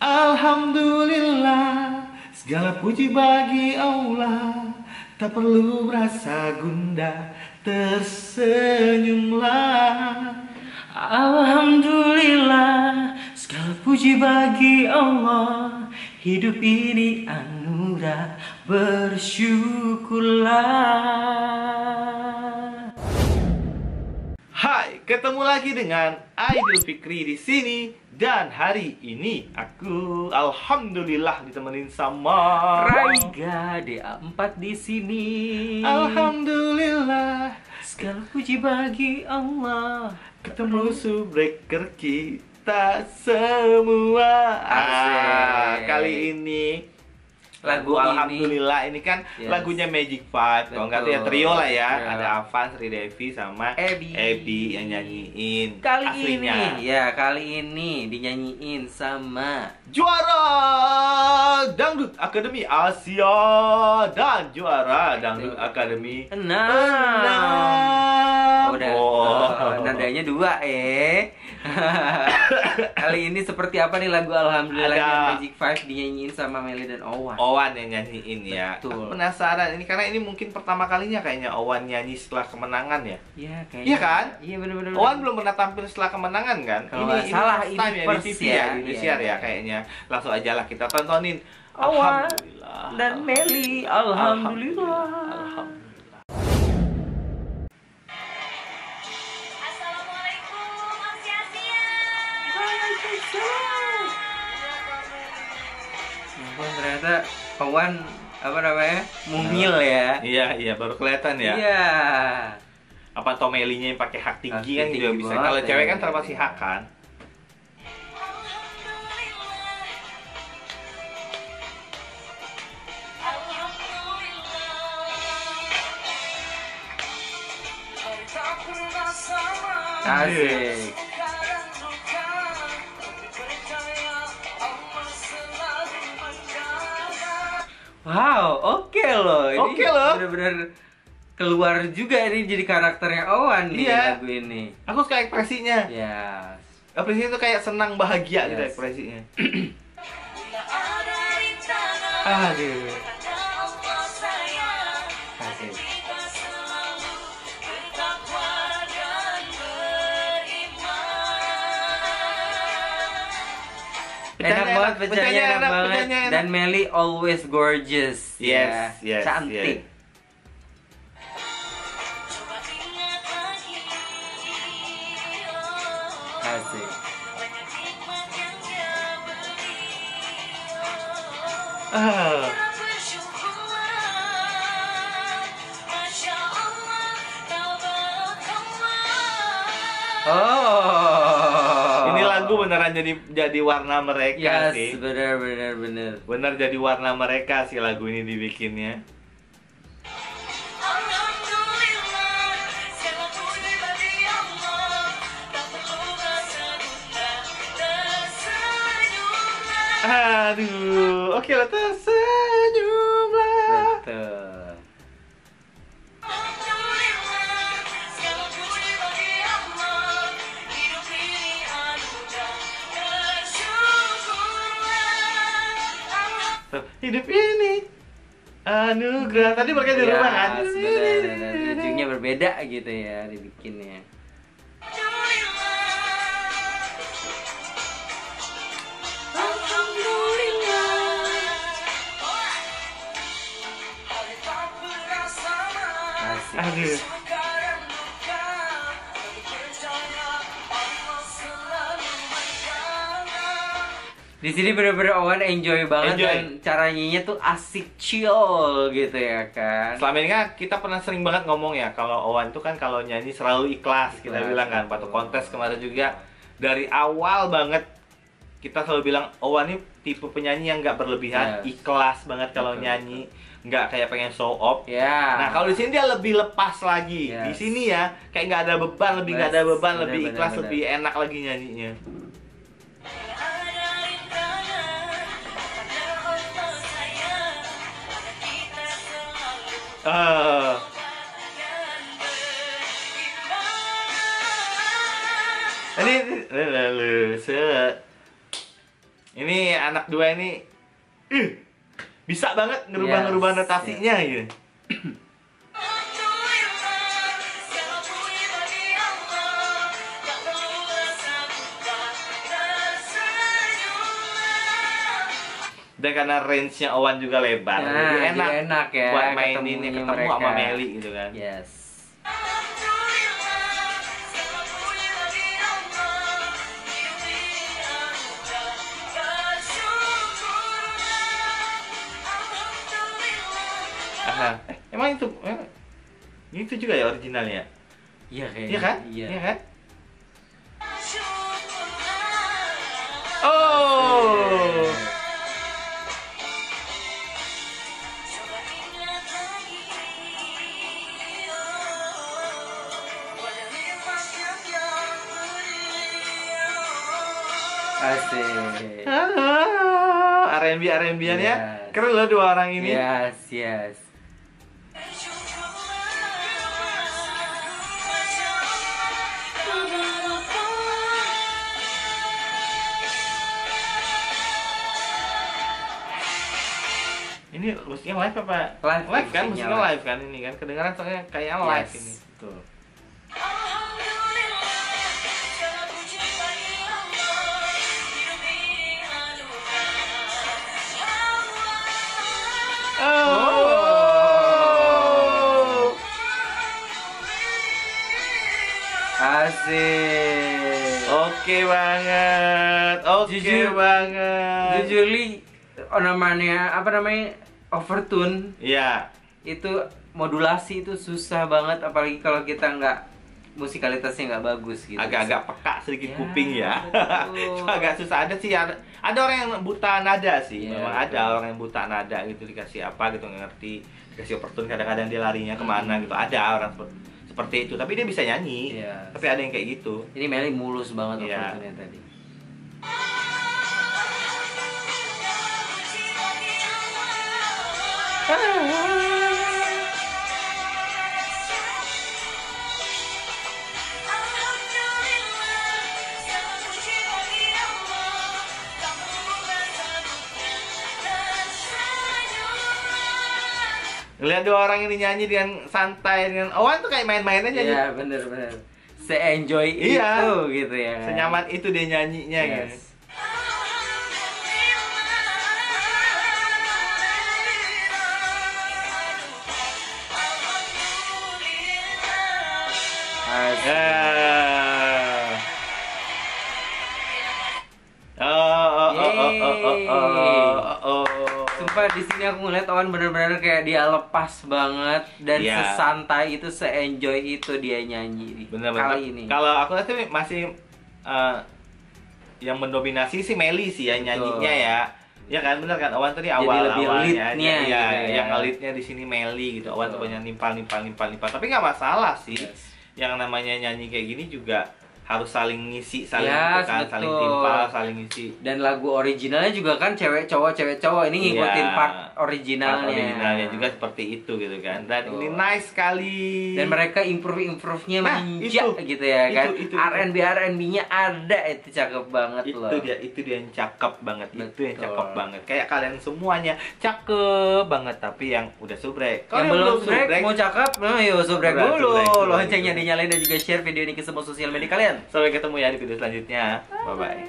Alhamdulillah Segala puji bagi Allah. Tak perlu merasa gundah Tersenyumlah. Alhamdulillah Segala puji bagi Allah. Hidup ini anugerah Bersyukurlah Hai, ketemu lagi dengan Aidil Fikri di sini dan hari ini aku alhamdulillah ditemenin sama Raiga DA4 di sini. Alhamdulillah Segala puji bagi Allah. ketemu subbreaker kita semua. Ah, kali ini Lagu. Alhamdulillah ini kan Yes. lagunya Magic Five. Kalau nggak tuh ya trio lah ya. Ya. Ada Avan, Sri Devi sama Ebi. Ebi yang nyanyiin. Kali Aslinya. ini, ya kali ini dinyanyiin sama juara Dangdut Akademi Asia dan juara Dangdut Akademi Nah. Enam. Udah, Oh. oh, nadanya dua eh. kali ini seperti apa nih lagu Alhamdulillah Ada- Magic Five dinyanyiin sama Meli dan Owan. Owan yang nyanyiin ya. Betul. Aku penasaran ini karena ini mungkin pertama kalinya kayaknya Owan nyanyi setelah kemenangan ya. Iya kayaknya. Iya kan? Iya benar-benar. Owan belum pernah tampil setelah kemenangan kan? Kalau nggak salah, first ini time ya di TV ya. ya, di Indonesia Iya. ya kayaknya. Langsung aja lah kita tontonin. Owan Alhamdulillah. dan Meli. Alhamdulillah. Alhamdulillah. Assalamualaikum, Ampun, ternyata Owan apa namanya mumil ya. Iya, iya baru kelihatan ya. Iya. Apa Tomelinya yang pakai hak tinggi Hak kan tinggi juga bisa. Kalau ya. cewek kan terpasti hak kan. Asik. Wow, oke loh. Ini Oke loh. Bener-bener keluar juga ini jadi karakternya Owan nih Iya. lagu ini. Aku suka ekspresinya. Ya. Ekspresinya tuh kayak senang bahagia gitu Yes. ekspresinya. Aduh. Asik. Enak banget, pecahnya enak, enak, banget. pecahnya enak. Dan Meli always gorgeous. Yes, ya. yes, Cantik. yes. Asik. Ah. Oh. Lagu beneran jadi jadi warna mereka Yes, sih. bener bener bener. Bener jadi warna mereka sih lagu ini dibikinnya. Aduh, oke lah tersenyumlah. Hidup ini anugerah. Tadi mereka di rumah kan? Bener. Ujungnya berbeda gitu ya dibikinnya. Di sini bener-bener Owen enjoy banget Enjoy. dan cara nyanyinya tuh asik chill gitu ya kan. Selama ini kan kita pernah sering banget ngomong ya kalau Owan tuh kan kalau nyanyi selalu ikhlas kita Ikhlas, bilang kan waktu kontes kemarin juga dari awal banget kita selalu bilang Owan ini tipe penyanyi yang nggak berlebihan Yes. ikhlas banget kalau nyanyi nggak kayak pengen show off Ya. Nah kalau di sini dia lebih lepas lagi. Yes. Di sini ya kayak nggak ada beban, lebih nggak ada beban, benar, lebih ikhlas, benar. lebih enak lagi nyanyinya. Ah, ini lalu ini anak dua ini bisa banget ngerubah-ngerubah Yes, notasinya gitu. Dan karena range-nya Owan juga lebar, Nah, jadi enak, jadi enak ya buat main ini ketemu mereka. sama Meli gitu kan. Yes. Aha. Eh, emang itu eh, itu juga ya originalnya? Iya kayaknya. Iya kan? Iya. Iya kan? Asik. Ah, R&B R&B-an ya. Yes. Keren loh dua orang ini. Yes, yes. Ini musiknya live apa? Live, live kan, musiknya musiknya live. live kan ini kan. Kedengaran soalnya kayak live Yes. ini. Tuh. Oke banget. Oke Jujur- banget. Jujur li oh, namanya apa namanya overtune Iya. itu modulasi itu susah banget apalagi kalau kita nggak musikalitasnya nggak bagus gitu. Agak-agak peka sedikit Ya, kuping ya. Agak susah ada sih ada, ada orang yang buta nada sih. Iya, Memang betul. ada orang yang buta nada gitu dikasih apa gitu nggak ngerti. Dikasih opportunity kadang-kadang dia larinya ke mana Hmm. gitu. Ada orang seperti, seperti itu. Tapi dia bisa nyanyi. Iya. Tapi ada yang kayak gitu. Ini Meli mulus banget Iya. overtune tadi. Lihat dua orang ini nyanyi dengan santai dengan Owan tuh kayak main-main aja. Iya, gitu. bener bener. Se-enjoy iya. itu gitu ya. Senyaman itu dia nyanyinya yes. guys. Yeah. Oh, oh, oh, oh, oh, oh, oh. oh. Sumpah di sini aku ngeliat Owan bener-bener kayak dia lepas banget dan Iya. sesantai itu, se-enjoy itu dia nyanyi di Bener-bener. kali ini. Kalau aku lihat sih masih eh, yang mendominasi sih Meli sih ya nyanyinya ya. Ya kan bener kan Owan tadi Jadi awal lebih awalnya leadnya ya, gitu ya. yang leadnya di sini Meli gitu. Owan tuh banyak nimpal nimpal nimpal nimpal. Tapi nggak masalah sih. Yes. Yang namanya nyanyi kayak gini juga harus saling ngisi, saling itu kan, saling betul. timpal, saling ngisi. Dan lagu originalnya juga kan cewek cowok cewek cowok ini ngikutin Iya. part Part originalnya. originalnya juga seperti itu gitu kan. Dan Betul. ini nice sekali. Dan mereka improve improve-nya Nah, menjak itu. gitu ya kan. Itu, itu, itu. R&B R&B-nya ada itu cakep banget itu loh. dia itu dia yang cakep banget itu yang Betul. cakep banget kayak kalian semuanya cakep banget tapi yang udah subrek yang belum subrek mau cakep, nah yuk subrek subrek dulu. Loncengnya dinyalain dan juga share video ini ke semua sosial media kalian. Sampai ketemu ya di video selanjutnya. Bye bye